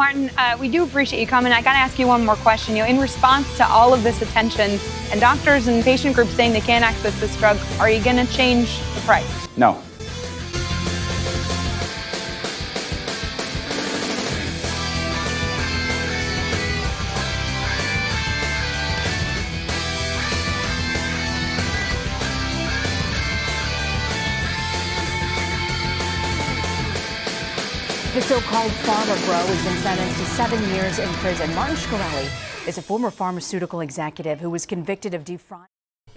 Martin, uh, we do appreciate you coming. I got to ask you one more question. You know, in response to all of this attention and doctors and patient groups saying they can't access this drug, are you going to change the price? No. The so-called pharma bro has been sentenced to seven years in prison. Martin Shkreli is a former pharmaceutical executive who was convicted of defrauding.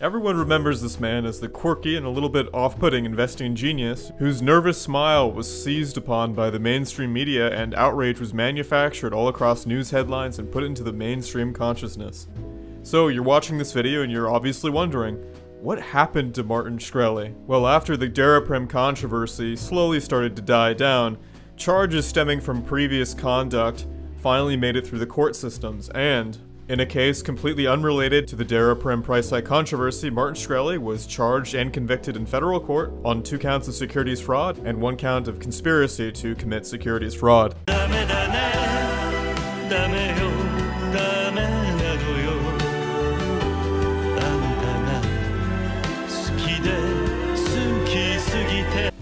Everyone remembers this man as the quirky and a little bit off-putting investing genius whose nervous smile was seized upon by the mainstream media and outrage was manufactured all across news headlines and put into the mainstream consciousness. So you're watching this video and you're obviously wondering, what happened to Martin Shkreli? Well, after the Daraprim controversy slowly started to die down, Charges stemming from previous conduct finally made it through the court systems, and in a case completely unrelated to the Daraprim price hike controversy, Martin Shkreli was charged and convicted in federal court on two counts of securities fraud and one count of conspiracy to commit securities fraud.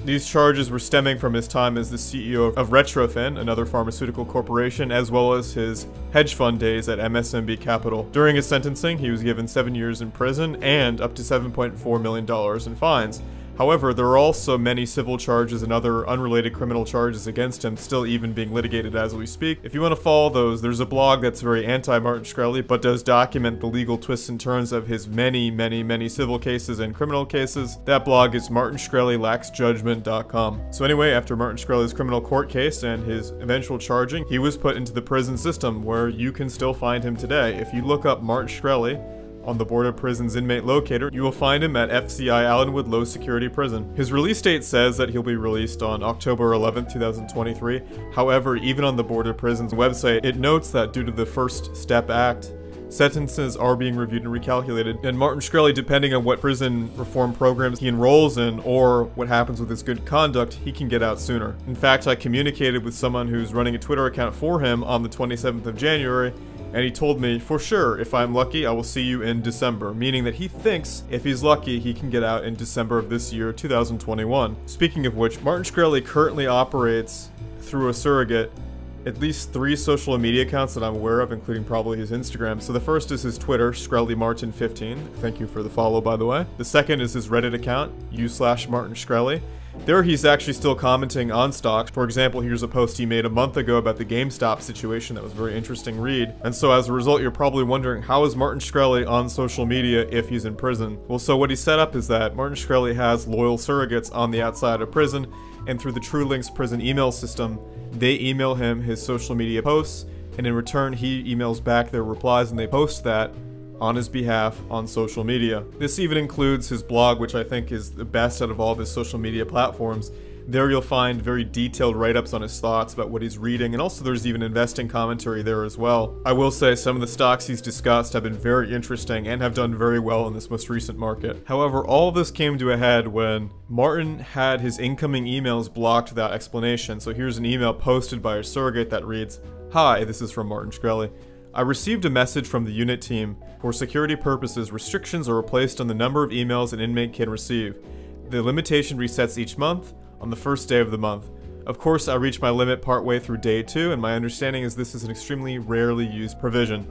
These charges were stemming from his time as the CEO of Retrophin, another pharmaceutical corporation, as well as his hedge fund days at MSMB Capital. During his sentencing, he was given seven years in prison and up to $7.4 million in fines. However, there are also many civil charges and other unrelated criminal charges against him still even being litigated as we speak. If you want to follow those, there's a blog that's very anti-Martin Shkreli, but does document the legal twists and turns of his many, many, many civil cases and criminal cases. That blog is martinshkrelilacksjudgment.com. So anyway, after Martin Shkreli's criminal court case and his eventual charging, he was put into the prison system where you can still find him today. If you look up Martin Shkreli, on the Board of Prisons inmate locator, you will find him at FCI Allenwood Low Security Prison. His release date says that he'll be released on October 11, 2023. However, even on the Board of Prisons website, it notes that due to the First Step Act, sentences are being reviewed and recalculated. And Martin Shkreli, depending on what prison reform programs he enrolls in or what happens with his good conduct, he can get out sooner. In fact, I communicated with someone who's running a Twitter account for him on the 27th of January, and he told me, for sure, if I'm lucky, I will see you in December, meaning that he thinks if he's lucky, he can get out in December of this year, 2021. Speaking of which, Martin Shkreli currently operates through a surrogate at least three social media accounts that I'm aware of, including probably his Instagram. So the first is his Twitter, ShkreliMartin15. Thank you for the follow, by the way. The second is his Reddit account, u slash Martin. There he's actually still commenting on stocks. For example, here's a post he made a month ago about the GameStop situation that was a very interesting read. And so as a result, you're probably wondering, how is Martin Shkreli on social media if he's in prison? Well, so what he set up is that Martin Shkreli has loyal surrogates on the outside of prison, and through the TRULINCS prison email system, they email him his social media posts, and in return, he emails back their replies and they post that on his behalf on social media. This even includes his blog, which I think is the best out of all of his social media platforms. There you'll find very detailed write-ups on his thoughts about what he's reading, and also there's even investing commentary there as well. I will say some of the stocks he's discussed have been very interesting and have done very well in this most recent market. However, all of this came to a head when Martin had his incoming emails blocked without explanation, so here's an email posted by a surrogate that reads, Hi, this is from Martin Shkreli. I received a message from the unit team. For security purposes, restrictions are replaced on the number of emails an inmate can receive. The limitation resets each month on the first day of the month. Of course, I reached my limit partway through day 2, and my understanding is this is an extremely rarely used provision.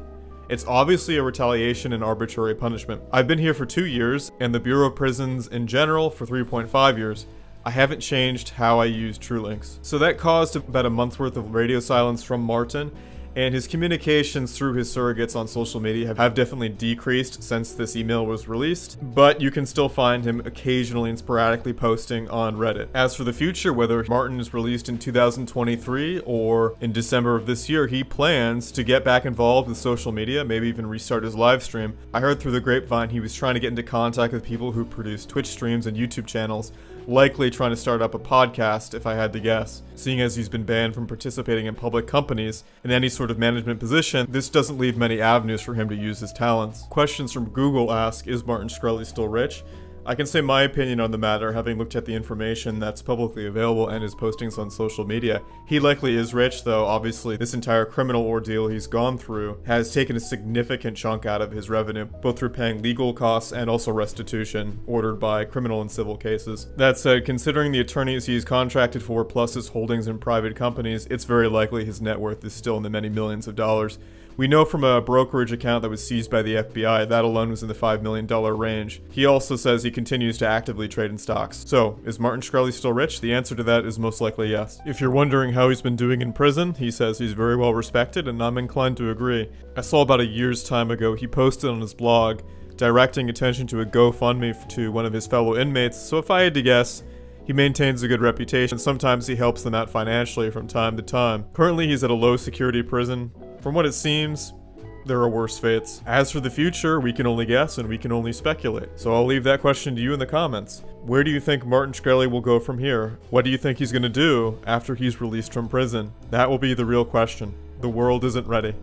It's obviously a retaliation and arbitrary punishment. I've been here for two years, and the Bureau of Prisons in general for 3.5 years. I haven't changed how I use TRULINCS. So that caused about a month's worth of radio silence from Martin, and his communications through his surrogates on social media have, have, definitely decreased since this email was released, but you can still find him occasionally and sporadically posting on Reddit. As for the future, whether Martin is released in 2023 or in December of this year, he plans to get back involved with social media, maybe even restart his live stream. I heard through the grapevine he was trying to get into contact with people who produce Twitch streams and YouTube channels likely trying to start up a podcast, if I had to guess. Seeing as he's been banned from participating in public companies in any sort of management position, this doesn't leave many avenues for him to use his talents. Questions from Google ask, is Martin Shkreli still rich? I can say my opinion on the matter, having looked at the information that's publicly available and his postings on social media. He likely is rich, though obviously this entire criminal ordeal he's gone through has taken a significant chunk out of his revenue, both through paying legal costs and also restitution ordered by criminal and civil cases. That said, considering the attorneys he's contracted for plus his holdings in private companies, it's very likely his net worth is still in the many millions of dollars. We know from a brokerage account that was seized by the FBI that alone was in the $5 million range. He also says he continues to actively trade in stocks. So, is Martin Shkreli still rich? The answer to that is most likely yes. If you're wondering how he's been doing in prison, he says he's very well respected, and I'm inclined to agree. I saw about a year's time ago he posted on his blog directing attention to a GoFundMe to one of his fellow inmates, so if I had to guess, he maintains a good reputation. And sometimes he helps them out financially from time to time. Currently, he's at a low security prison. From what it seems, there are worse fates. As for the future, we can only guess and we can only speculate. So I'll leave that question to you in the comments. Where do you think Martin Shkreli will go from here? What do you think he's going to do after he's released from prison? That will be the real question. The world isn't ready.